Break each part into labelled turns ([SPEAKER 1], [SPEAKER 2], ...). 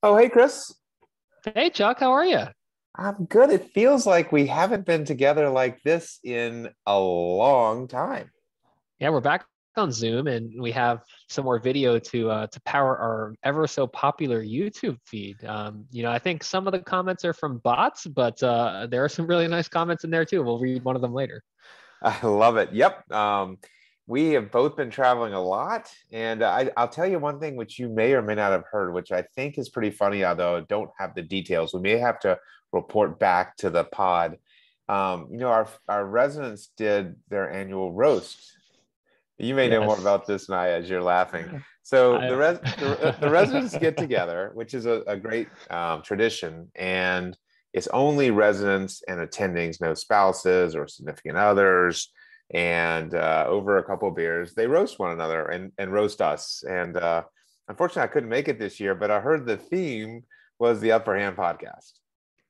[SPEAKER 1] Oh, hey, Chris.
[SPEAKER 2] Hey, Chuck, how are you?
[SPEAKER 1] I'm good. It feels like we haven't been together like this in a long time.
[SPEAKER 2] Yeah, we're back on Zoom and we have some more video to uh, to power our ever so popular YouTube feed. Um, you know, I think some of the comments are from bots, but uh, there are some really nice comments in there too. We'll read one of them later.
[SPEAKER 1] I love it. Yep. Um, we have both been traveling a lot. And I, will tell you one thing which you may or may not have heard, which I think is pretty funny, although I don't have the details. We may have to report back to the pod. Um, you know, our, our residents did their annual roast. You may yes. know more about this, Naya, as you're laughing. So I, the, res- the, the, residents get together, which is a, a great um, tradition, and it's only residents and attendings, no spouses or significant others and uh, over a couple beers, they roast one another and, and roast us. And uh, unfortunately, I couldn't make it this year, but I heard the theme was the Upper Hand podcast.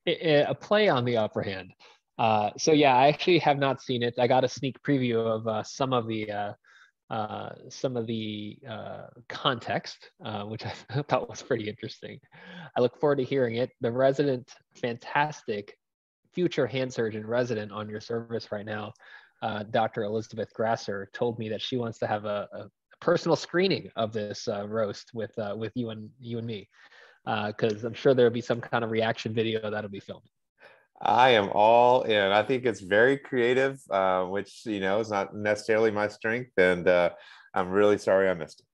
[SPEAKER 2] A play on the Upper Hand. Uh, so yeah, I actually have not seen it. I got a sneak preview of uh, some of the uh, uh, some of the context, which I thought was pretty interesting. I look forward to hearing it. The resident, fantastic future hand surgeon resident on your service right now uh, Dr. Elizabeth Grasser told me that she wants to have a, a personal screening of this uh, roast with uh, with you and you and me, because uh, I'm sure there'll be some kind of reaction video that'll be filmed.
[SPEAKER 1] I am all in. I think it's very creative, uh, which you know is not necessarily my strength, and uh, I'm really sorry I missed it.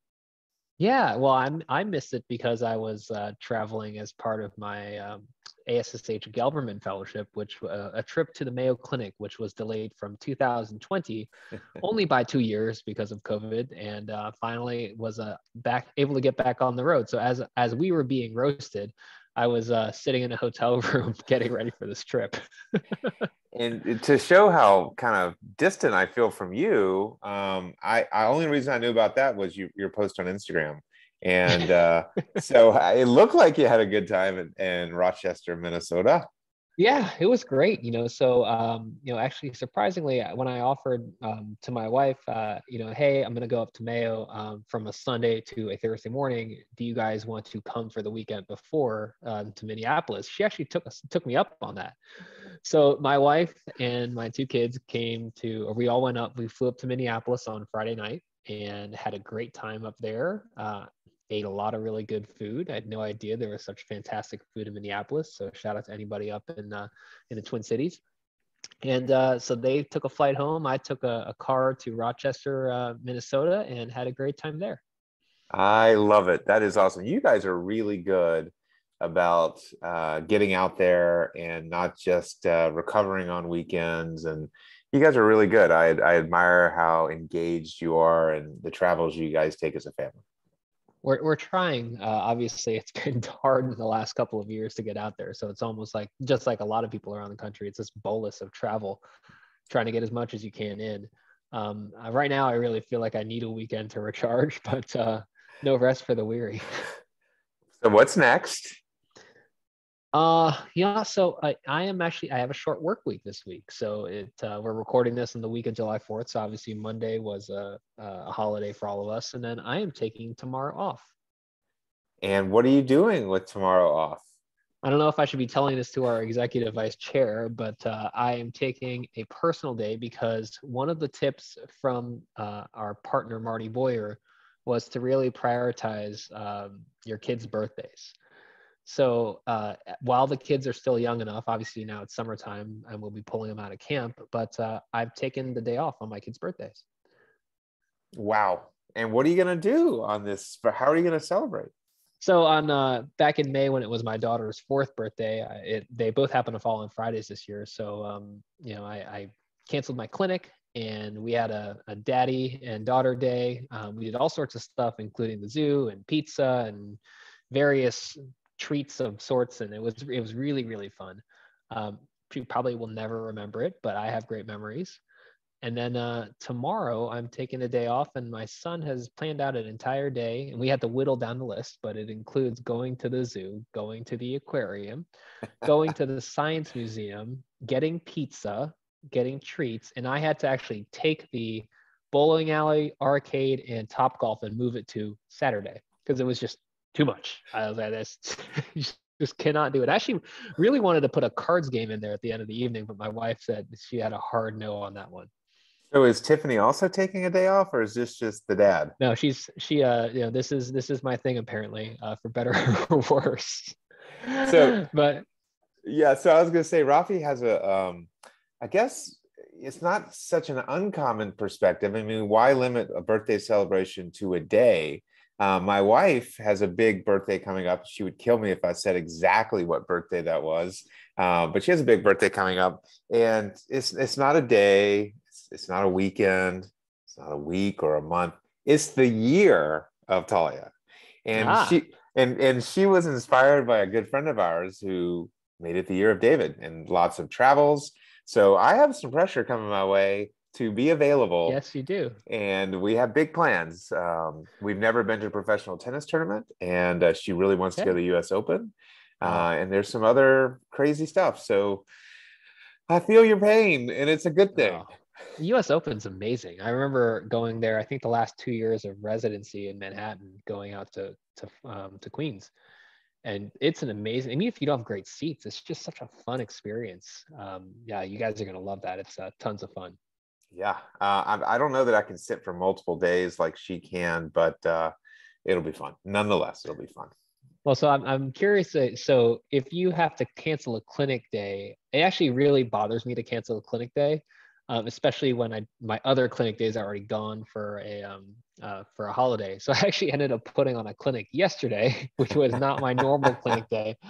[SPEAKER 2] Yeah, well, I'm I missed it because I was traveling as part of my um, ASSH Gelberman Fellowship, which uh, a trip to the Mayo Clinic, which was delayed from 2020 only by two years because of COVID, and uh, finally was uh, back able to get back on the road. So as as we were being roasted, I was uh, sitting in a hotel room getting ready for this trip.
[SPEAKER 1] and to show how kind of distant I feel from you, um, I, I only reason I knew about that was you, your post on Instagram and uh, so it looked like you had a good time in, in, Rochester, Minnesota.
[SPEAKER 2] Yeah, it was great. You know, so um, you know, actually, surprisingly, uh, when I offered um, to my wife, uh, you know, hey, I'm going to go up to Mayo um, from a Sunday to a Thursday morning. Do you guys want to come for the weekend before um, to Minneapolis? She actually took us took me up on that. So my wife and my two kids came to, or we all went up. We flew up to Minneapolis on Friday night and had a great time up there. Uh, ate a lot of really good food. I had no idea there was such fantastic food in Minneapolis. So shout out to anybody up in uh, in the Twin Cities. And uh, so they took a flight home. I took a, a car to Rochester, uh, Minnesota, and had a great time there.
[SPEAKER 1] I love it. That is awesome. You guys are really good about uh, getting out there and not just uh, recovering on weekends. And you guys are really good. I, I admire how engaged you are and the travels you guys take as a family
[SPEAKER 2] we're, we're trying uh, obviously it's been hard in the last couple of years to get out there so it's almost like just like a lot of people around the country it's this bolus of travel trying to get as much as you can in. Um, uh, right now i really feel like i need a weekend to recharge but uh, no rest for the weary.
[SPEAKER 1] So what's next
[SPEAKER 2] uh, yeah. So I, I am actually I have a short work week this week. So it uh, we're recording this on the week of July Fourth. So obviously Monday was a, a holiday for all of us, and then I am taking tomorrow off.
[SPEAKER 1] And what are you doing with tomorrow off?
[SPEAKER 2] I don't know if I should be telling this to our executive vice chair, but uh, I am taking a personal day because one of the tips from uh, our partner Marty Boyer was to really prioritize um, your kids' birthdays. So uh, while the kids are still young enough, obviously now it's summertime and we'll be pulling them out of camp, but uh, I've taken the day off on my kids' birthdays.
[SPEAKER 1] Wow. And what are you going to do on this? For how are you going to celebrate?
[SPEAKER 2] So on uh, back in May when it was my daughter's fourth birthday, I, it, they both happened to fall on Fridays this year. So um, you know, I, I, canceled my clinic and we had a, a daddy and daughter day. Um, we did all sorts of stuff, including the zoo and pizza and various treats of sorts, and it was it was really really fun. Um, you probably will never remember it, but I have great memories. And then uh, tomorrow, I'm taking a day off, and my son has planned out an entire day. And we had to whittle down the list, but it includes going to the zoo, going to the aquarium, going to the science museum, getting pizza, getting treats. And I had to actually take the bowling alley, arcade, and Top Golf and move it to Saturday because it was just too much. I was like, this just cannot do it. I actually really wanted to put a cards game in there at the end of the evening, but my wife said she had a hard no on that one.
[SPEAKER 1] So is Tiffany also taking a day off, or is this just the dad?
[SPEAKER 2] No, she's she. Uh, you know, this is this is my thing apparently, uh, for better or worse.
[SPEAKER 1] So,
[SPEAKER 2] but
[SPEAKER 1] yeah, so I was gonna say Rafi has a, um, I guess it's not such an uncommon perspective. I mean, why limit a birthday celebration to a day? Uh, my wife has a big birthday coming up. She would kill me if I said exactly what birthday that was, uh, but she has a big birthday coming up, and it's it's not a day, it's, it's not a weekend, it's not a week or a month. It's the year of Talia, and ah. she and and she was inspired by a good friend of ours who made it the year of David and lots of travels. So I have some pressure coming my way to be available.
[SPEAKER 2] Yes, you do.
[SPEAKER 1] And we have big plans. Um, we've never been to a professional tennis tournament, and uh, she really wants to go to the U.S. Open. Uh, and there's some other crazy stuff. So I feel your pain, and it's a good thing. Oh.
[SPEAKER 2] The U.S. Open's amazing. I remember going there. I think the last two years of residency in Manhattan, going out to to um, to Queens, and it's an amazing. I mean, if you don't have great seats, it's just such a fun experience. Um, yeah, you guys are gonna love that. It's uh, tons of fun.
[SPEAKER 1] Yeah, uh, I, I, don't know that I can sit for multiple days like she can, but uh, it'll be fun. Nonetheless, it'll be fun.
[SPEAKER 2] Well, so I'm, I'm curious. So if you have to cancel a clinic day, it actually really bothers me to cancel a clinic day um, especially when I my other clinic days are already gone for a um, uh, for a holiday. So I actually ended up putting on a clinic yesterday, which was not my normal clinic day.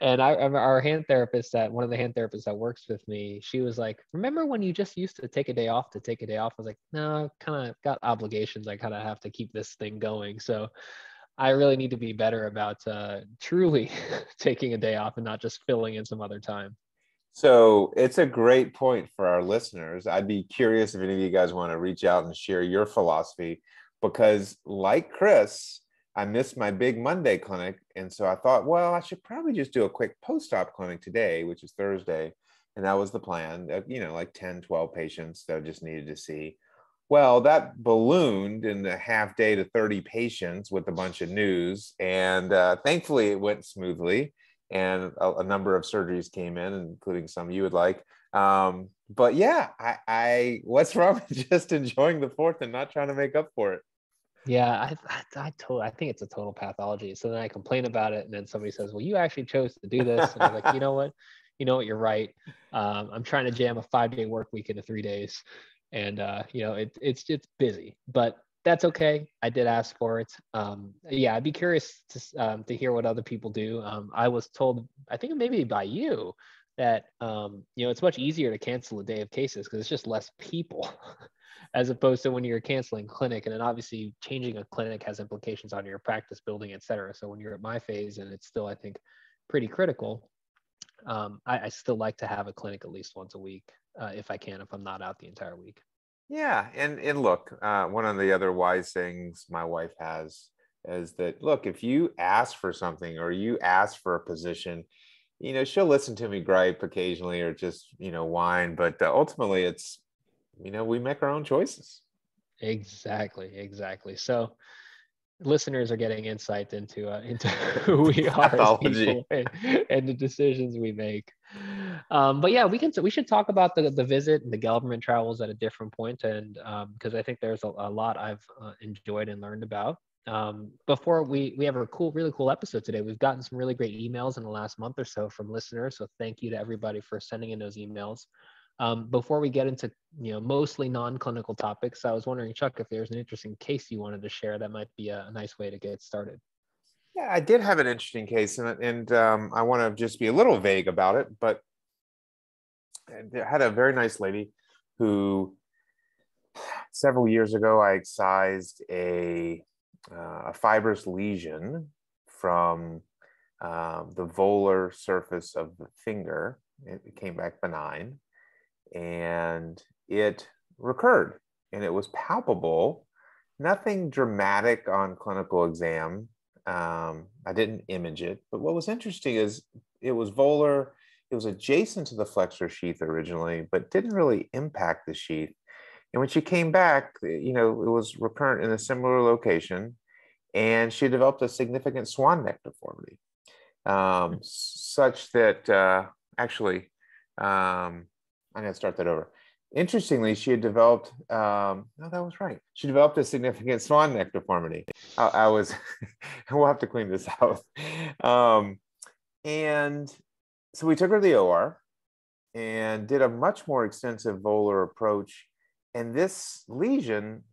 [SPEAKER 2] And I our hand therapist that one of the hand therapists that works with me, she was like, "Remember when you just used to take a day off to take a day off?" I was like, "No, kind of got obligations. I kind of have to keep this thing going." So. I really need to be better about uh, truly taking a day off and not just filling in some other time.
[SPEAKER 1] So it's a great point for our listeners. I'd be curious if any of you guys want to reach out and share your philosophy because, like Chris, I missed my big Monday clinic. And so I thought, well, I should probably just do a quick post op clinic today, which is Thursday. And that was the plan, you know, like 10, 12 patients that I just needed to see. Well, that ballooned in the half day to 30 patients with a bunch of news. And uh, thankfully, it went smoothly and a, a, number of surgeries came in, including some you would like. Um, but yeah, I, I what's wrong with just enjoying the fourth and not trying to make up for it?
[SPEAKER 2] Yeah, I, I, I, told, I think it's a total pathology. So then I complain about it, and then somebody says, "Well, you actually chose to do this," and I'm like, "You know what? You know what? You're right. Um, I'm trying to jam a five day work week into three days, and uh, you know, it, it's it's busy, but that's okay. I did ask for it. Um, yeah, I'd be curious to um, to hear what other people do. Um, I was told, I think maybe by you, that um, you know it's much easier to cancel a day of cases because it's just less people, as opposed to when you're canceling clinic, and then obviously changing a clinic has implications on your practice building, et cetera. So when you're at my phase, and it's still, I think, pretty critical. Um, I, I, still like to have a clinic at least once a week uh, if I can, if I'm not out the entire week.
[SPEAKER 1] Yeah, and and look, uh, one of the other wise things my wife has is that look, if you ask for something or you ask for a position, you know, she'll listen to me gripe occasionally or just you know whine, but uh, ultimately, it's you know we make our own choices.
[SPEAKER 2] Exactly, exactly. So listeners are getting insight into uh, into who we are as people and, and, the decisions we make. Um, but yeah, we can we should talk about the the visit and the Gelberman travels at a different point, and because um, I think there's a, a lot I've uh, enjoyed and learned about. Um, before we we have a cool, really cool episode today. We've gotten some really great emails in the last month or so from listeners. So thank you to everybody for sending in those emails. Um, before we get into you know mostly non-clinical topics, I was wondering, Chuck, if there's an interesting case you wanted to share, that might be a, a nice way to get started.
[SPEAKER 1] Yeah, I did have an interesting case, and, and um, I want to just be a little vague about it, but had a very nice lady who several years ago I excised a, uh, a fibrous lesion from uh, the volar surface of the finger. It came back benign and it recurred and it was palpable nothing dramatic on clinical exam um, i didn't image it but what was interesting is it was volar it was adjacent to the flexor sheath originally but didn't really impact the sheath and when she came back you know it was recurrent in a similar location and she developed a significant swan neck deformity, um, such that uh, actually, um, I'm going to start that over. Interestingly, she had developed, um, no, that was right. She developed a significant swan neck deformity. I, I was, we'll have to clean this out. Um, and so we took her to the OR and did a much more extensive volar approach. And this lesion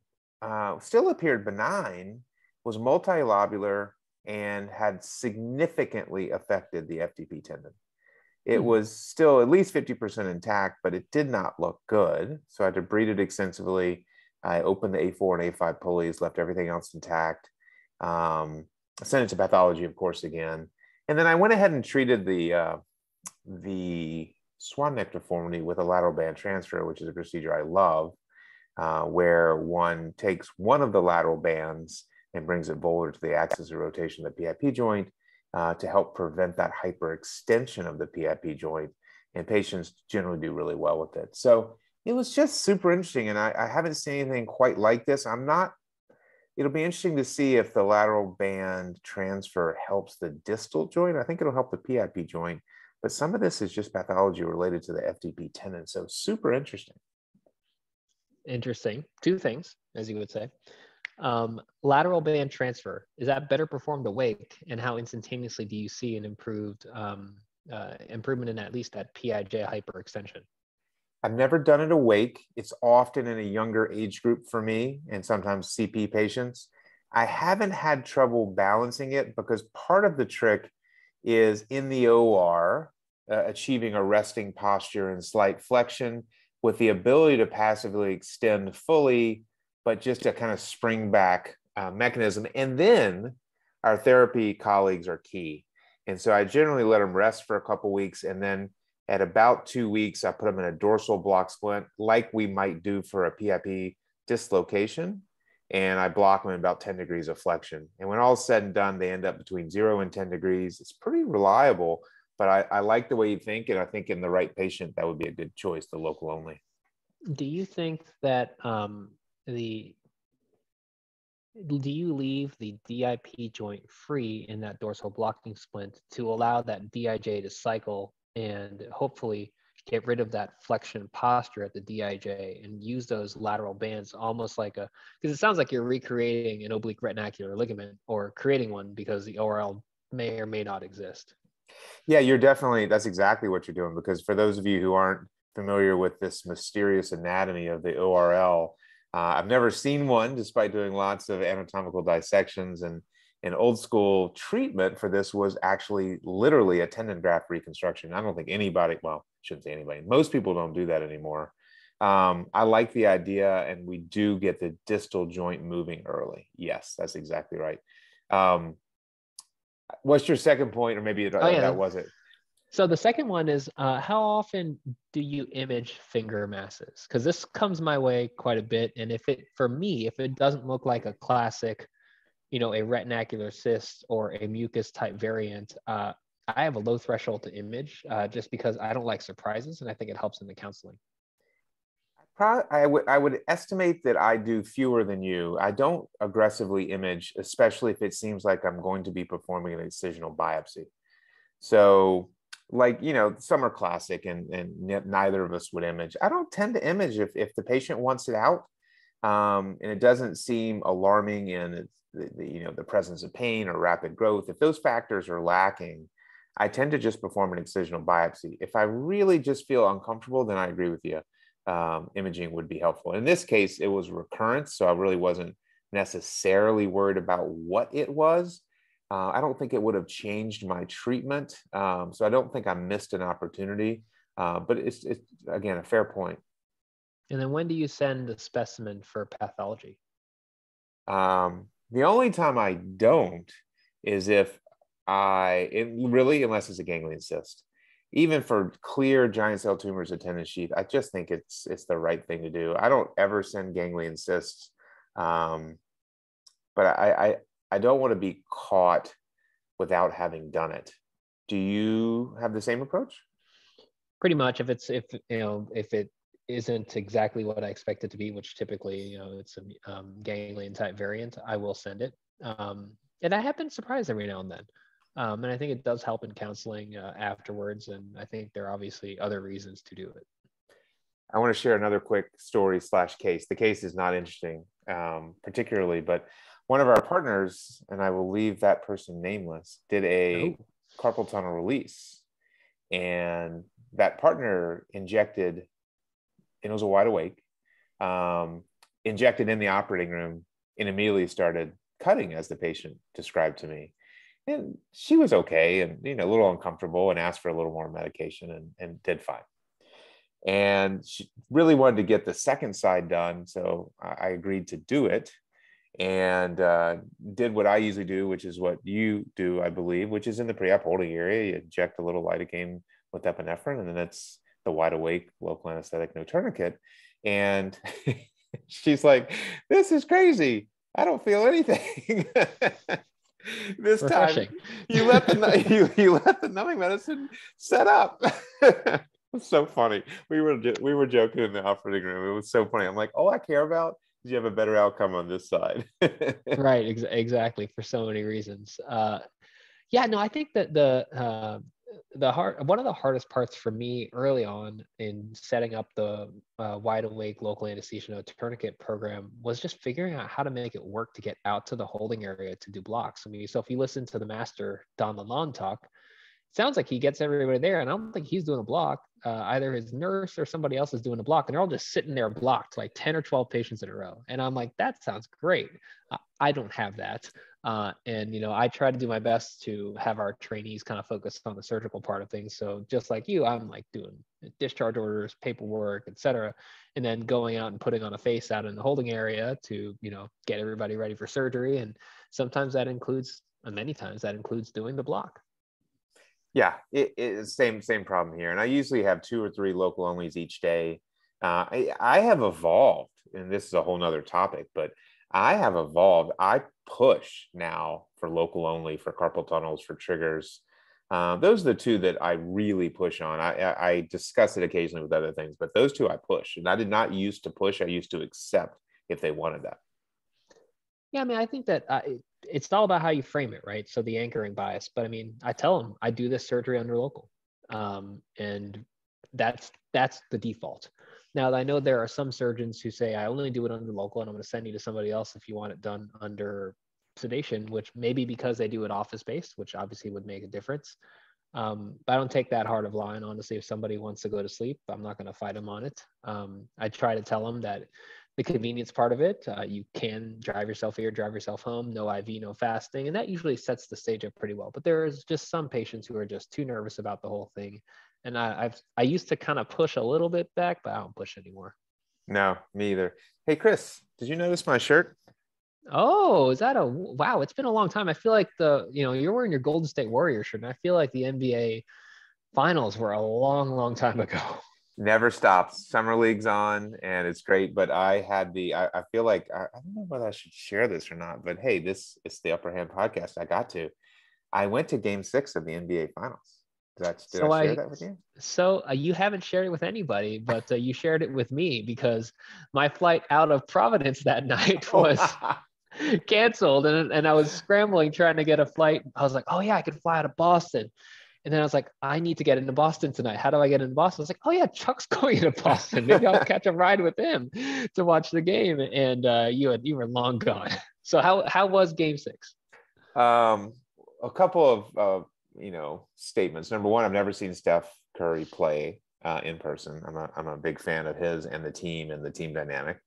[SPEAKER 1] uh, still appeared benign, was multilobular, and had significantly affected the FDP tendon. It hmm. was still at least 50% intact, but it did not look good. So I had to debride it extensively. I opened the A4 and A5 pulleys, left everything else intact. Um, sent it to pathology, of course, again. And then I went ahead and treated the uh, the swan neck deformity with a lateral band transfer, which is a procedure I love, uh, where one takes one of the lateral bands and brings it volar to the axis of rotation of the PIP joint uh, to help prevent that hyperextension of the PIP joint. And patients generally do really well with it. So it was just super interesting. And I, I haven't seen anything quite like this. I'm not it'll be interesting to see if the lateral band transfer helps the distal joint. I think it'll help the PIP joint, but some of this is just pathology related to the FDP tendon. So super interesting.
[SPEAKER 2] Interesting. Two things, as you would say. Um, lateral band transfer, is that better performed awake? And how instantaneously do you see an improved um, uh, improvement in at least that PIJ hyperextension?
[SPEAKER 1] I've never done it awake. It's often in a younger age group for me and sometimes CP patients. I haven't had trouble balancing it because part of the trick is in the OR, uh, achieving a resting posture and slight flexion with the ability to passively extend fully, but just a kind of spring back uh, mechanism. And then our therapy colleagues are key. And so I generally let them rest for a couple weeks and then at about two weeks, I put them in a dorsal block splint, like we might do for a PIP dislocation. And I block them in about 10 degrees of flexion. And when all is said and done, they end up between zero and 10 degrees. It's pretty reliable, but I, I like the way you think. And I think in the right patient, that would be a good choice, the local only.
[SPEAKER 2] Do you think that um, the do you leave the DIP joint free in that dorsal blocking splint to allow that DIJ to cycle and hopefully get rid of that flexion posture at the DIJ and use those lateral bands almost like a because it sounds like you're recreating an oblique retinacular ligament or creating one because the ORL may or may not exist.
[SPEAKER 1] Yeah, you're definitely that's exactly what you're doing because for those of you who aren't familiar with this mysterious anatomy of the ORL, uh, I've never seen one despite doing lots of anatomical dissections and an old school treatment for this was actually literally a tendon graft reconstruction. I don't think anybody, well, shouldn't say anybody, most people don't do that anymore. Um, I like the idea, and we do get the distal joint moving early. Yes, that's exactly right. Um, what's your second point, or maybe oh, yeah. that was it?
[SPEAKER 2] So the second one is uh, how often do you image finger masses? Because this comes my way quite a bit, and if it for me, if it doesn't look like a classic you know, a retinacular cyst or a mucous type variant, uh, I have a low threshold to image uh, just because I don't like surprises and I think it helps in the counseling.
[SPEAKER 1] I would I would estimate that I do fewer than you. I don't aggressively image, especially if it seems like I'm going to be performing an excisional biopsy. So, like you know, some are classic, and and neither of us would image. I don't tend to image if if the patient wants it out, um, and it doesn't seem alarming, and the, the, you know the presence of pain or rapid growth if those factors are lacking i tend to just perform an excisional biopsy. If i really just feel uncomfortable then i agree with you. Um, imaging would be helpful. In this case it was recurrence so i really wasn't necessarily worried about what it was. Uh, i don't think it would have changed my treatment um, so i don't think i missed an opportunity. Uh, but it's, it's again a fair point.
[SPEAKER 2] and then when do you send a specimen for pathology?
[SPEAKER 1] Um, the only time I don't is if I, it really, unless it's a ganglion cyst. Even for clear giant cell tumors of tendon sheath, I just think it's it's the right thing to do. I don't ever send ganglion cysts, um, but I, I I don't want to be caught without having done it. Do you have the same approach?
[SPEAKER 2] Pretty much. If it's if you know if it isn't exactly what I expect it to be, which typically, you know, it's a um, ganglion type variant, I will send it. Um, and I have been surprised every now and then. Um, and I think it does help in counseling uh, afterwards. And I think there are obviously other reasons to do it.
[SPEAKER 1] I want to share another quick story slash case. The case is not interesting, um, particularly, but one of our partners, and I will leave that person nameless, did a oh. carpal tunnel release, and that partner injected, and it was a wide awake, um, injected in the operating room, and immediately started cutting as the patient described to me. And she was okay, and you know, a little uncomfortable, and asked for a little more medication, and, and did fine. And she really wanted to get the second side done so i agreed to do it. And uh, did what i usually do which is what you do i believe which is in the pre-op holding area you inject a little lidocaine with epinephrine and then it's the wide awake local anesthetic no tourniquet. And she's like this is crazy. I don't feel anything this Refreshing. time you let the you, you let the numbing medicine set up was so funny. We were we were joking in the operating room. It was so funny. I'm like, all I care about is you have a better outcome on this side.
[SPEAKER 2] right. Ex- exactly. For so many reasons. Uh, yeah. No, I think that the uh, the hard one of the hardest parts for me early on in setting up the uh, wide awake local anesthesia tourniquet program was just figuring out how to make it work to get out to the holding area to do blocks. I mean, so if you listen to the master Don Lalonde talk, it sounds like he gets everybody there, and I don't think he's doing a block. Uh, either his nurse or somebody else is doing a block, and they're all just sitting there blocked, like ten or twelve patients in a row. And I'm like, that sounds great. Uh, I don't have that, uh, and you know, I try to do my best to have our trainees kind of focus on the surgical part of things. So just like you, I'm like doing discharge orders, paperwork, etc., and then going out and putting on a face out in the holding area to you know get everybody ready for surgery. And sometimes that includes, and many times that includes doing the block.
[SPEAKER 1] Yeah, it, it's same same problem here, and I usually have two or three local onlys each day. Uh, I, I have evolved, and this is a whole nother topic, but I have evolved. I push now for local only, for carpal tunnels, for triggers. Uh, those are the two that I really push on. I, I, I discuss it occasionally with other things, but those two I push, and I did not used to push. I used to accept if they wanted that.
[SPEAKER 2] Yeah, I mean, I think that uh, it's all about how you frame it, right? So the anchoring bias. But I mean, I tell them I do this surgery under local, um, and that's that's the default. Now I know there are some surgeons who say I only do it under local, and I'm going to send you to somebody else if you want it done under sedation, which maybe because they do it office based, which obviously would make a difference. Um, but I don't take that hard of line. Honestly, if somebody wants to go to sleep, I'm not going to fight them on it. Um, I try to tell them that the convenience part of it. Uh, you can drive yourself here, drive yourself home, no IV, no fasting, and that usually sets the stage up pretty well. But there's just some patients who are just too nervous about the whole thing, and I, I've I used to kind of push a little bit back, but I don't push anymore.
[SPEAKER 1] No, me either. Hey, Chris, did you notice my shirt?
[SPEAKER 2] Oh, is that a wow? It's been a long time. I feel like the you know you're wearing your Golden State Warrior shirt, and I feel like the NBA finals were a long, long time ago
[SPEAKER 1] never stops. Summer league's on and it's great. But I had the, I, I feel like, I, I, don't know whether I should share this or not, but hey, this is the Upper Hand podcast. I got to. I went to game six of the NBA Finals. I, did so I share I, that with you?
[SPEAKER 2] So uh, you haven't shared it with anybody, but uh, you shared it with me because my flight out of Providence that night was. canceled and, and I was scrambling trying to get a flight. I was like, oh yeah, I could fly out of Boston. And then I was like, I need to get into Boston tonight. How do I get into Boston? I was like, oh yeah, Chuck's going to Boston. Maybe I'll catch a ride with him to watch the game. And uh, you had you were long gone. So how how was Game Six?
[SPEAKER 1] Um, a couple of uh, you know statements. Number one, I've never seen Steph Curry play uh, in person. I'm a I'm a big fan of his and the team and the team dynamic.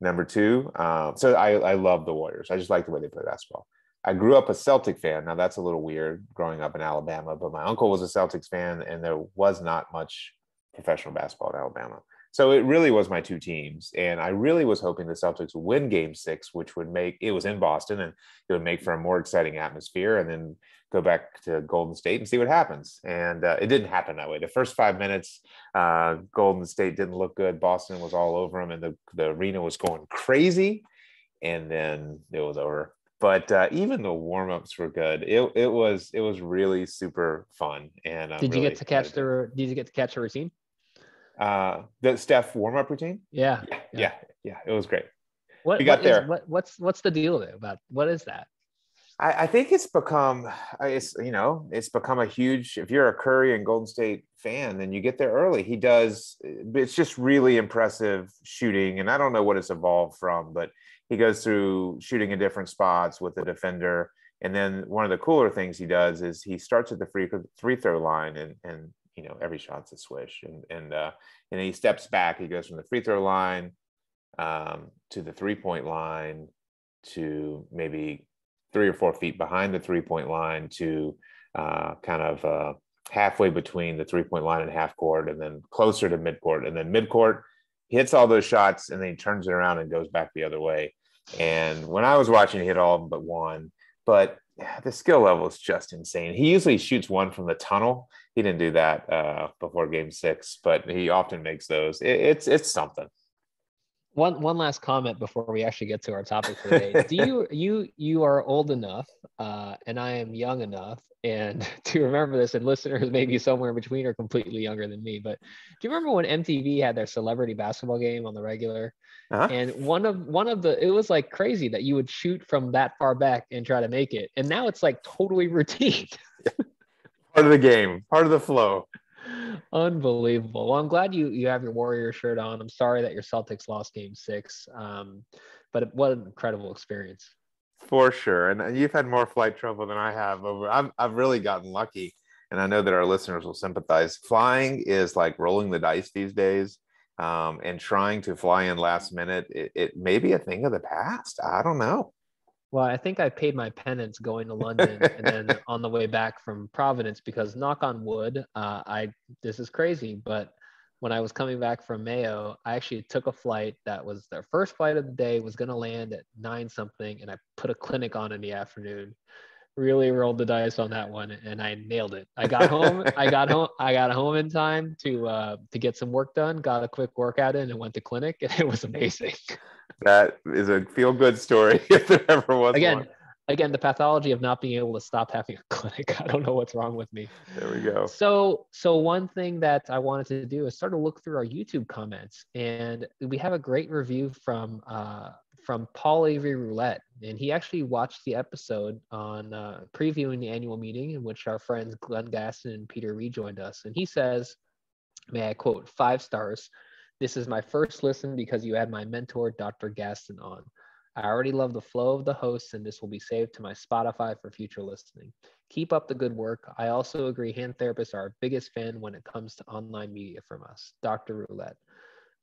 [SPEAKER 1] Number two, uh, so I I love the Warriors. I just like the way they play basketball. I grew up a Celtic fan. Now that's a little weird growing up in Alabama, but my uncle was a Celtics fan and there was not much professional basketball in Alabama. So it really was my two teams. And I really was hoping the Celtics would win game six, which would make it was in Boston and it would make for a more exciting atmosphere and then go back to Golden State and see what happens. And uh, it didn't happen that way. The first five minutes, uh, Golden State didn't look good. Boston was all over them and the, the arena was going crazy. And then it was over but uh, even the warm-ups were good it, it was it was really super fun and
[SPEAKER 2] I'm did you really get to catch the did you get to catch the routine
[SPEAKER 1] uh the steph warm-up routine?
[SPEAKER 2] Yeah
[SPEAKER 1] yeah yeah, yeah it was great.
[SPEAKER 2] What,
[SPEAKER 1] we got
[SPEAKER 2] what
[SPEAKER 1] there.
[SPEAKER 2] is, what, what's what's the deal there about what is that?
[SPEAKER 1] I, I, think it's become it's you know it's become a huge if you're a curry and golden state fan then you get there early. He does it's just really impressive shooting and i don't know what it's evolved from but he goes through shooting in different spots with the defender and then one of the cooler things he does is he starts at the free free throw line and and you know every shot's a swish and and uh and he steps back he goes from the free throw line um to the three point line to maybe three or four feet behind the three point line to uh, kind of uh, halfway between the three point line and half court, and then closer to mid court. And then mid court, hits all those shots and then he turns it around and goes back the other way. And when I was watching, he hit all of them but one. But the skill level is just insane. He usually shoots one from the tunnel. He didn't do that uh, before game six, but he often makes those. It, it's it's something
[SPEAKER 2] one one last comment before we actually get to our topic for today. Do you you you are old enough, uh, and I am young enough, and to remember this, and listeners maybe somewhere in between are completely younger than me. But do you remember when MTV had their celebrity basketball game on the regular? Uh-huh. And one of one of the it was like crazy that you would shoot from that far back and try to make it, and now it's like totally routine.
[SPEAKER 1] part of the game, part of the flow.
[SPEAKER 2] Unbelievable. Well, I'm glad you you have your Warrior shirt on. I'm sorry that your Celtics lost Game Six, um, but what an incredible experience.
[SPEAKER 1] For sure, and you've had more flight trouble than I have. Over, I've I've really gotten lucky, and I know that our listeners will sympathize. Flying is like rolling the dice these days, um, and trying to fly in last minute. It, it may be a thing of the past. I don't know.
[SPEAKER 2] Well, I think I paid my penance going to London and then on the way back from Providence because knock on wood, uh, I this is crazy, but when I was coming back from Mayo, I actually took a flight that was their first flight of the day, was going to land at nine something, and I put a clinic on in the afternoon. Really rolled the dice on that one, and I nailed it. I got home. I got home. I got home in time to uh, to get some work done. Got a quick workout in, and went to clinic, and it was amazing
[SPEAKER 1] that is a feel good story if there ever was
[SPEAKER 2] again
[SPEAKER 1] one.
[SPEAKER 2] again the pathology of not being able to stop having a clinic i don't know what's wrong with me
[SPEAKER 1] there we go
[SPEAKER 2] so so one thing that i wanted to do is start to look through our youtube comments and we have a great review from uh from paul avery roulette and he actually watched the episode on uh, previewing the annual meeting in which our friends glenn gaston and peter rejoined us and he says may i quote five stars this is my first listen because you had my mentor, Dr. Gaston, on. I already love the flow of the hosts, and this will be saved to my Spotify for future listening. Keep up the good work. I also agree hand therapists are our biggest fan when it comes to online media from us, Dr. Roulette.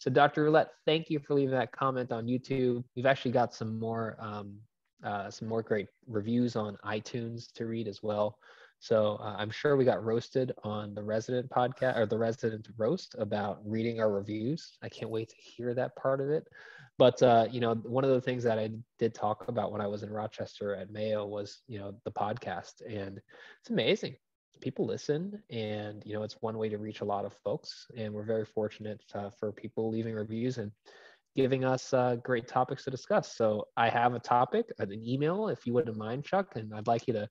[SPEAKER 2] So, Dr. Roulette, thank you for leaving that comment on YouTube. We've actually got some more um, uh, some more great reviews on iTunes to read as well. So uh, I'm sure we got roasted on the resident podcast or the resident roast about reading our reviews. I can't wait to hear that part of it. But uh, you know, one of the things that I did talk about when I was in Rochester at Mayo was you know the podcast, and it's amazing. People listen, and you know it's one way to reach a lot of folks. And we're very fortunate uh, for people leaving reviews and giving us uh, great topics to discuss. So I have a topic, an email, if you wouldn't mind, Chuck, and I'd like you to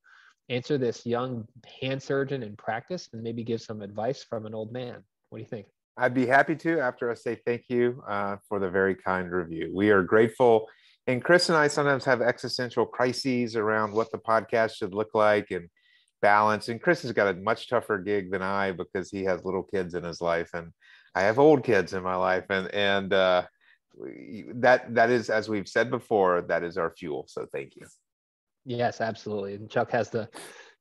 [SPEAKER 2] answer this young hand surgeon in practice and maybe give some advice from an old man. What do you think?
[SPEAKER 1] I'd be happy to after I say thank you uh, for the very kind review. We are grateful. And Chris and I sometimes have existential crises around what the podcast should look like and balance. And Chris has got a much tougher gig than I because he has little kids in his life, and I have old kids in my life. And and uh, that that is, as we've said before, that is our fuel. So thank you.
[SPEAKER 2] Yes, absolutely. And Chuck has the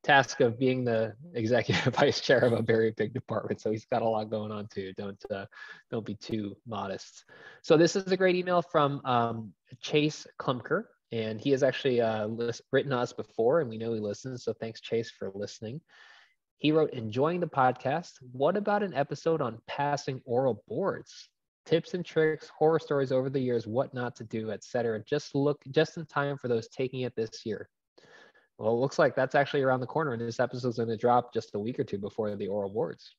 [SPEAKER 2] task of being the executive vice chair of a very big department, so he's got a lot going on too. Don't uh, don't be too modest. So this is a great email from um, Chase Klumker, and he has actually uh, list, written us before, and we know he listens. So thanks, Chase, for listening. He wrote, "Enjoying the podcast. What about an episode on passing oral boards? tips and tricks, horror stories over the years, what not to do, etc. Just look just in time for those taking it this year. Well, it looks like that's actually around the corner, and this episode's going to drop just a week or two before the oral boards.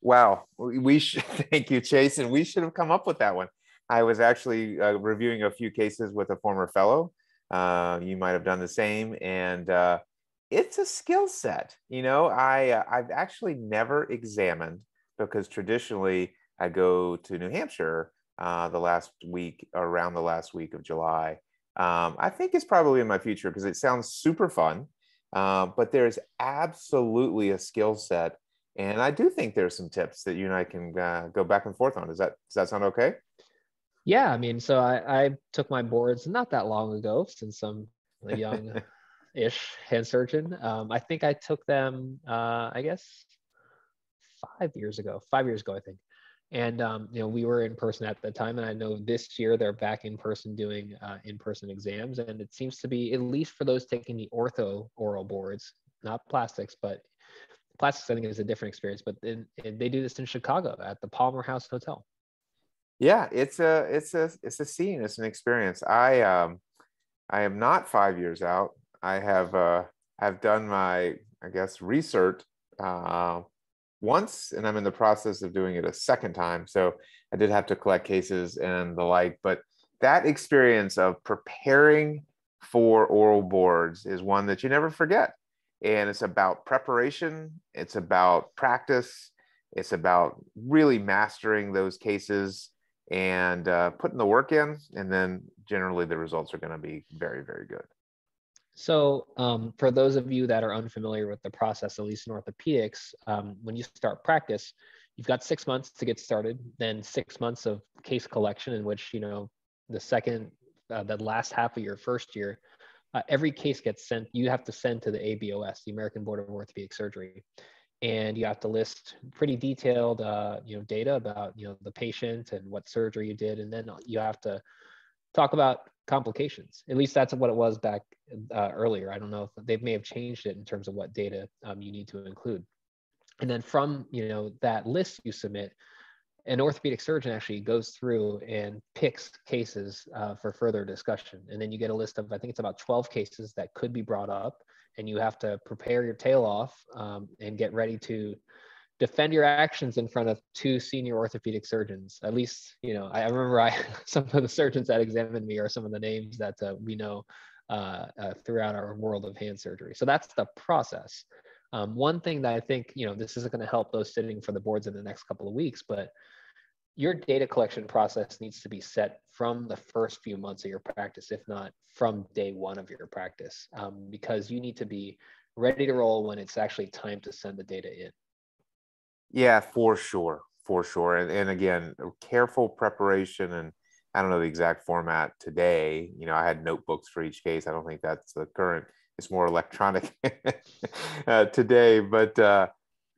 [SPEAKER 1] Wow, we should thank you, Chase, and we should have come up with that one. I was actually uh, reviewing a few cases with a former fellow. Uh, you might have done the same, and uh, it's a skill set. You know, I uh, I've actually never examined because traditionally I go to New Hampshire uh, the last week, around the last week of July, um, I think it's probably in my future because it sounds super fun. Uh, but there's absolutely a skill set, and I do think there's some tips that you and I can go back and forth on. Does that does that sound okay?
[SPEAKER 2] Yeah, I mean, so I, I took my boards not that long ago, since I'm a young-ish hand surgeon. Um, I think I took them, uh, I guess, five years ago. Five years ago, I think. And um, you know, we were in person at the time, and I know this year they're back in person doing uh, in-person exams, and it seems to be at least for those taking the ortho oral boards, not plastics, but plastics I think is a different experience. But in, they do this in Chicago at the Palmer House Hotel.
[SPEAKER 1] Yeah, it's a it's a it's a scene. It's an experience. I um I am not five years out. I have uh have done my I guess research uh, once, and I'm in the process of doing it a second time. So I did have to collect cases and the like, but that experience of preparing for oral boards is one that you never forget. And it's about preparation, it's about practice, it's about really mastering those cases and uh, putting the work in. And then generally the results are going to be very, very good.
[SPEAKER 2] So, um, for those of you that are unfamiliar with the process, at least in orthopedics, um, when you start practice, you've got six months to get started, then six months of case collection, in which you know the second, uh, the last half of your first year, uh, every case gets sent. You have to send to the ABOS, the American Board of Orthopedic Surgery, and you have to list pretty detailed, uh, you know, data about you know the patient and what surgery you did, and then you have to talk about complications. At least that's what it was back uh, earlier. I don't know if they may have changed it in terms of what data um, you need to include. And then from you know that list you submit, an orthopedic surgeon actually goes through and picks cases uh, for further discussion. And then you get a list of I think it's about 12 cases that could be brought up, and you have to prepare your tail off um, and get ready to defend your actions in front of two senior orthopedic surgeons. At least, you know, I, remember I some of the surgeons that examined me are some of the names that uh, we know uh, uh, throughout our world of hand surgery. So that's the process. Um, one thing that I think, you know, this isn't going to help those sitting for the boards in the next couple of weeks, but your data collection process needs to be set from the first few months of your practice, if not from day one of your practice, um, because you need to be ready to roll when it's actually time to send the data in.
[SPEAKER 1] Yeah, for sure, for sure. And, and again, careful preparation and I don't know the exact format today. You know, I had notebooks for each case. I don't think that's the current. It's more electronic uh, today, but uh,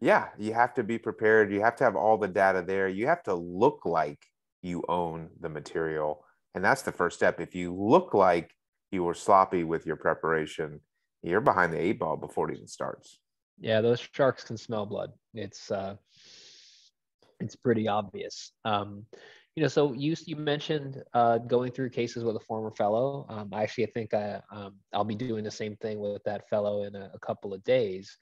[SPEAKER 1] yeah, you have to be prepared. You have to have all the data there. You have to look like you own the material, and that's the first step. If you look like you were sloppy with your preparation, you're behind the eight ball before it even starts.
[SPEAKER 2] Yeah, those sharks can smell blood. It's uh, it's pretty obvious. Um, you know, so you you mentioned uh, going through cases with a former fellow. Um, I actually think I um, I'll be doing the same thing with that fellow in a, a couple of days,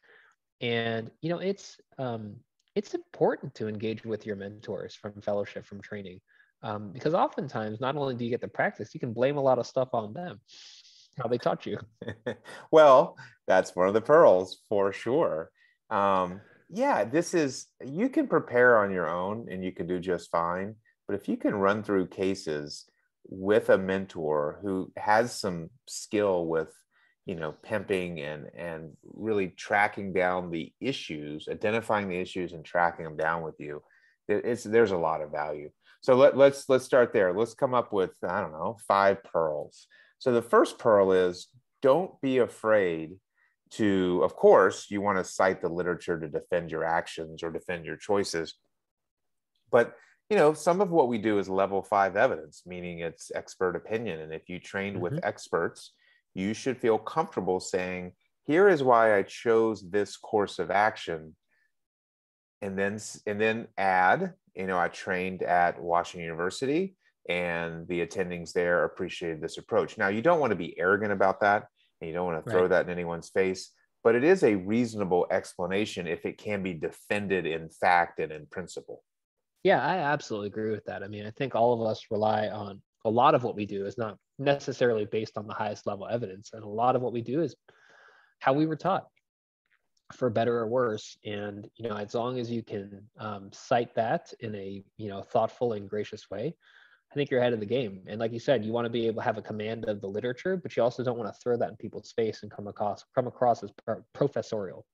[SPEAKER 2] and you know, it's um, it's important to engage with your mentors from fellowship from training, um, because oftentimes not only do you get the practice, you can blame a lot of stuff on them how they taught you.
[SPEAKER 1] well, that's one of the pearls for sure. Um, yeah, this is, you can prepare on your own and you can do just fine. But if you can run through cases with a mentor who has some skill with, you know, pimping and and really tracking down the issues, identifying the issues and tracking them down with you, it's there's a lot of value. So let, let's let's start there. Let's come up with I don't know five pearls so the first pearl is don't be afraid to, of course, you want to cite the literature to defend your actions or defend your choices. But you know, some of what we do is level five evidence, meaning it's expert opinion. And if you trained mm-hmm. with experts, you should feel comfortable saying, here is why I chose this course of action. And then and then add, you know, I trained at Washington University and the attendings there appreciated this approach. Now, you don't want to be arrogant about that, and you don't want to throw right. that in anyone's face, but it is a reasonable explanation if it can be defended in fact and in principle.
[SPEAKER 2] Yeah, I absolutely agree with that. I mean, I think all of us rely on a lot of what we do is not necessarily based on the highest level evidence, and a lot of what we do is how we were taught for better or worse and you know as long as you can um, cite that in a you know thoughtful and gracious way I think you're ahead of the game. And like you said, you want to be able to have a command of the literature, but you also don't want to throw that in people's face and come across come across as professorial,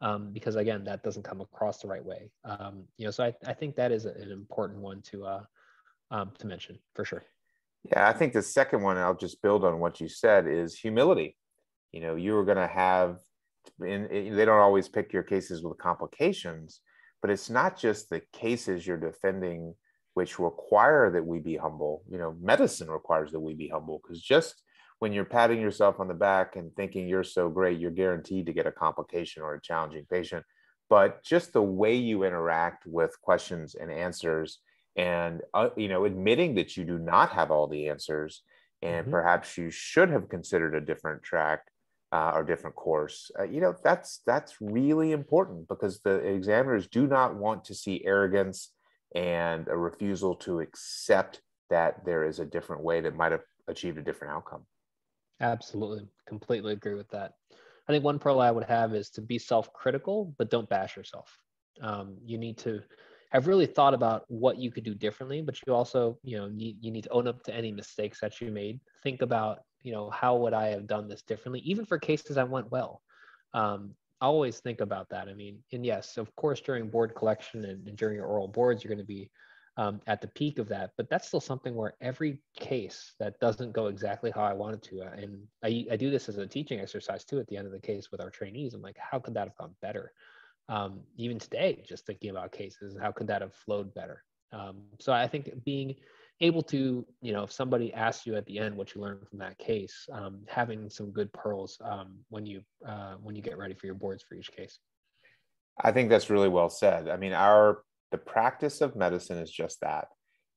[SPEAKER 2] um, because again, that doesn't come across the right way. Um, you know, so I, I think that is an important one to uh, um, to mention for sure.
[SPEAKER 1] Yeah, I think the second one, I'll just build on what you said, is humility. You know, you are going to have, and they don't always pick your cases with complications, but it's not just the cases you're defending which require that we be humble. You know, medicine requires that we be humble because just when you're patting yourself on the back and thinking you're so great, you're guaranteed to get a complication or a challenging patient. But just the way you interact with questions and answers, and uh, you know, admitting that you do not have all the answers, and mm-hmm. perhaps you should have considered a different track uh, or different course. Uh, you know, that's that's really important because the examiners do not want to see arrogance and a refusal to accept that there is a different way that might have achieved a different outcome.
[SPEAKER 2] Absolutely. Completely agree with that. I think one pearl I would have is to be self critical, but don't bash yourself. Um, you need to have really thought about what you could do differently, but you also, you know, need, you need to own up to any mistakes that you made. Think about, you know, how would I have done this differently, even for cases that went well. Um, always think about that. I mean, and yes, of course, during board collection and, and during your oral boards, you're going to be um, at the peak of that. But that's still something where every case that doesn't go exactly how I wanted to, uh, and I, I do this as a teaching exercise too at the end of the case with our trainees. I'm like, how could that have gone better? Um, even today, just thinking about cases, how could that have flowed better? Um, so I think being able to, you know, if somebody asks you at the end what you learned from that case, um, having some good pearls um, when you uh, when you get ready for your boards for each case.
[SPEAKER 1] I think that's really well said. I mean, our the practice of medicine is just that,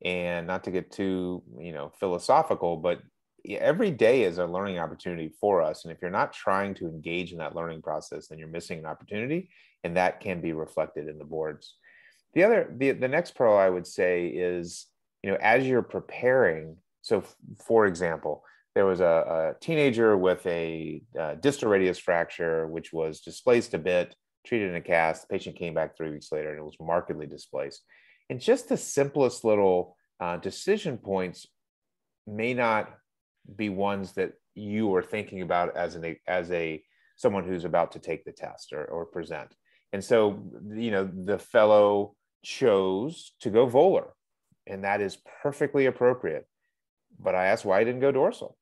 [SPEAKER 1] and not to get too you know philosophical, but every day is a learning opportunity for us. And if you're not trying to engage in that learning process, then you're missing an opportunity, and that can be reflected in the boards. The other, the, the next pearl I would say is you know, as you're preparing, so f- for example, there was a, a teenager with a uh, distal radius fracture, which was displaced a bit, treated in a cast. The patient came back three weeks later and it was markedly displaced. And just the simplest little uh, decision points may not be ones that you are thinking about as an as a someone who's about to take the test or, or present. And so, you know, the fellow chose to go volar and that is perfectly appropriate. But I asked why I didn't go dorsal.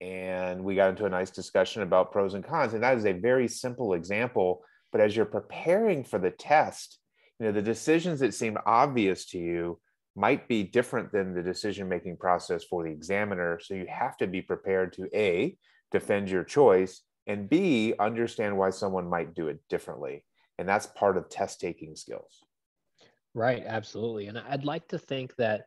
[SPEAKER 1] And we got into a nice discussion about pros and cons. And that is a very simple example. But as you're preparing for the test, you know, the decisions that seem obvious to you might be different than the decision making process for the examiner. So you have to be prepared to A, defend your choice, and B, understand why someone might do it differently. And that's part of test taking skills.
[SPEAKER 2] Right, absolutely. And I'd like to think that,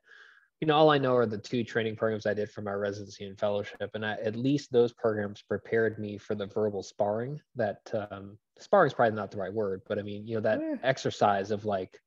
[SPEAKER 2] you know, all I know are the two training programs I did for my residency and fellowship, and I, at least those programs prepared me for the verbal sparring. That um, sparring is probably not the right word, but I mean, you know, that eh. exercise of like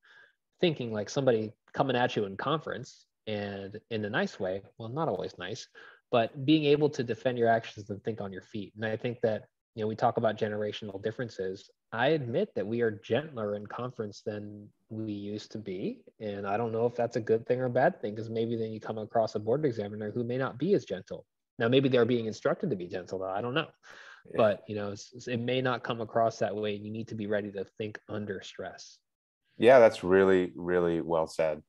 [SPEAKER 2] thinking like somebody coming at you in conference and in a nice way. Well, not always nice, but being able to defend your actions and think on your feet. And I think that you know we talk about generational differences. I admit that we are gentler in conference than we used to be and i don't know if that's a good thing or a bad thing because maybe then you come across a board examiner who may not be as gentle. Now maybe they're being instructed to be gentle though. I don't know. Yeah. but you know it may not come across that way And you need to be ready to think under stress.
[SPEAKER 1] Yeah that's really really well said.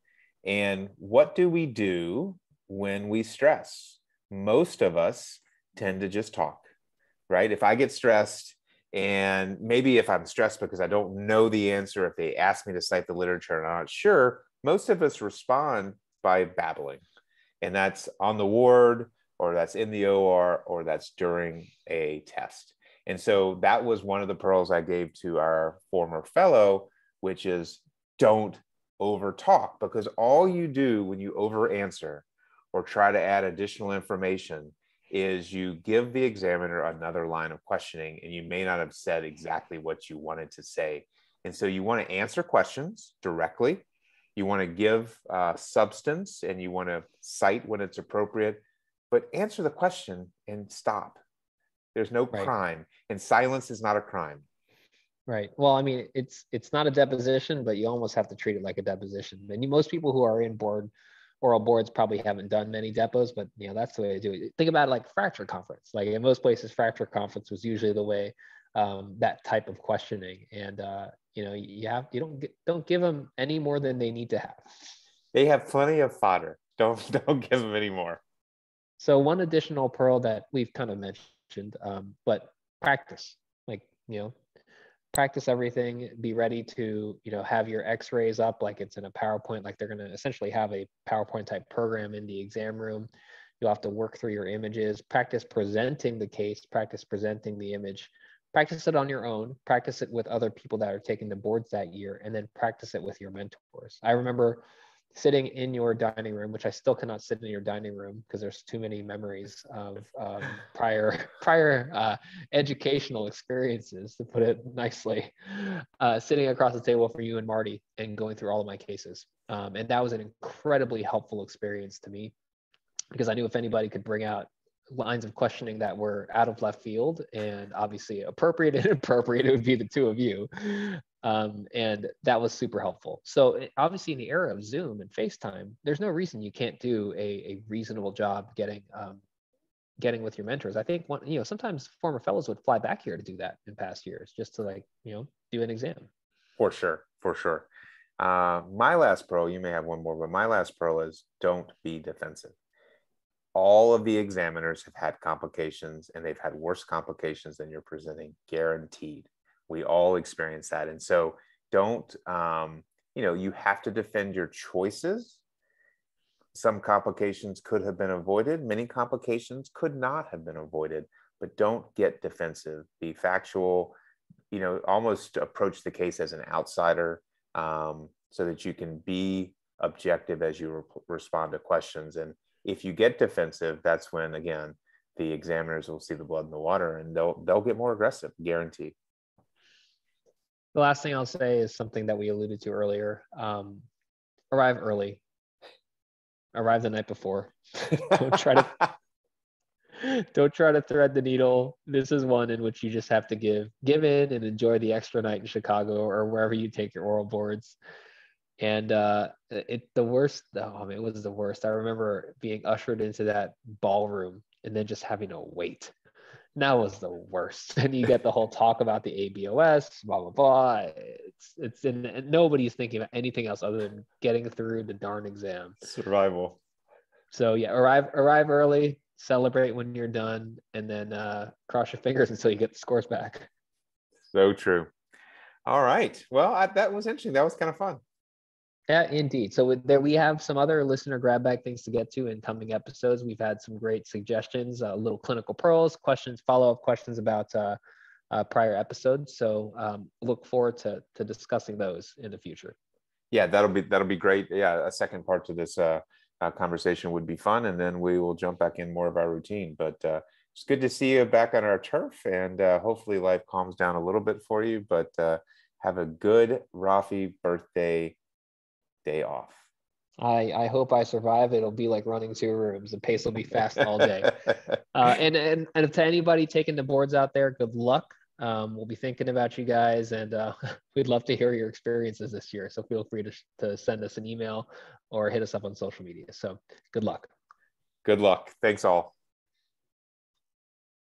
[SPEAKER 1] And what do we do when we stress? Most of us tend to just talk right? If I get stressed, and maybe if I'm stressed because I don't know the answer, if they ask me to cite the literature and I'm not sure, most of us respond by babbling. And that's on the ward, or that's in the OR, or that's during a test. And so that was one of the pearls I gave to our former fellow, which is don't over talk because all you do when you over answer or try to add additional information is you give the examiner another line of questioning and you may not have said exactly what you wanted to say. And so you want to answer questions directly. You want to give uh, substance and you want to cite when it's appropriate, but answer the question and stop. There's no right. crime, and silence is not a crime.
[SPEAKER 2] Right. Well, I mean, it's it's not a deposition, but you almost have to treat it like a deposition. And most people who are in board oral boards probably haven't done many depos, but you know that's the way to do it. Think about it like fracture conference. Like in most places, fracture conference was usually the way um, that type of questioning. And uh, you know you have you don't don't give them any more than they need to have.
[SPEAKER 1] They have plenty of fodder. Don't don't give them any more.
[SPEAKER 2] So one additional pearl that we've kind of mentioned, um, but practice. Like you know, practice everything be ready to you know have your x-rays up like it's in a powerpoint like they're going to essentially have a powerpoint type program in the exam room. You'll have to work through your images practice presenting the case practice presenting the image. Practice it on your own practice it with other people that are taking the boards that year and then practice it with your mentors. I remember sitting in your dining room, which I still cannot sit in your dining room because there's too many memories of um, prior prior uh, educational experiences, to put it nicely, uh, sitting across the table from you and Marty and going through all of my cases. Um, and that was an incredibly helpful experience to me because I knew if anybody could bring out lines of questioning that were out of left field and obviously appropriate and inappropriate, it would be the two of you. Um, and that was super helpful. So eh, obviously in the era of Zoom and FaceTime, there's no reason you can't do a, a reasonable job getting um, getting with your mentors. I think one, you know, sometimes former fellows would fly back here to do that in past years, just to like, you know, do an exam.
[SPEAKER 1] For sure, for sure. Uh, my last pro, you may have one more, but my last pro is don't be defensive. All of the examiners have had complications and they've had worse complications than you're presenting, guaranteed we all experience that. And so don't um, you know you have to defend your choices. Some complications could have been avoided. Many complications could not have been avoided but don't get defensive. Be factual. You know almost approach the case as an outsider um, so that you can be objective as you re- respond to questions. And if you get defensive that's when again the examiners will see the blood in the water and they'll they'll get more aggressive guaranteed
[SPEAKER 2] the last thing I'll say is something that we alluded to earlier. Um, arrive early. Arrive the night before. don't try to don't try to thread the needle. This is one in which you just have to give give in and enjoy the extra night in Chicago or wherever you take your oral boards. And uh, it the worst. Oh, it was the worst. I remember being ushered into that ballroom and then just having to wait that was the worst. And you get the whole talk about the ABOS, blah blah blah. It's it's in nobody's thinking about anything else other than getting through the darn exam.
[SPEAKER 1] Survival.
[SPEAKER 2] So yeah, arrive arrive early, celebrate when you're done, and then uh, cross your fingers until you get the scores back.
[SPEAKER 1] So true. All right. Well, I, that was interesting. That was kind of fun.
[SPEAKER 2] Yeah, indeed. So there we have some other listener grab bag things to get to in coming episodes. We've had some great suggestions, uh, little clinical pearls, questions, follow up questions about uh, uh, prior episodes. So um, look forward to to discussing those in the future.
[SPEAKER 1] Yeah, that'll be that'll be great. Yeah, a second part to this uh, uh, conversation would be fun, and then we will jump back in more of our routine. But uh, it's good to see you back on our turf, and hopefully life calms down a little bit for you. But have a good Rafi birthday day off.
[SPEAKER 2] I, I hope I survive. It'll be like running two rooms. The pace will be fast all day. uh, and, and and to anybody taking the boards out there, good luck. Um, we'll be thinking about you guys, and uh, we'd love to hear your experiences this year. So feel free to, to send us an email or hit us up on social media. So good luck.
[SPEAKER 1] Good luck. Thanks all.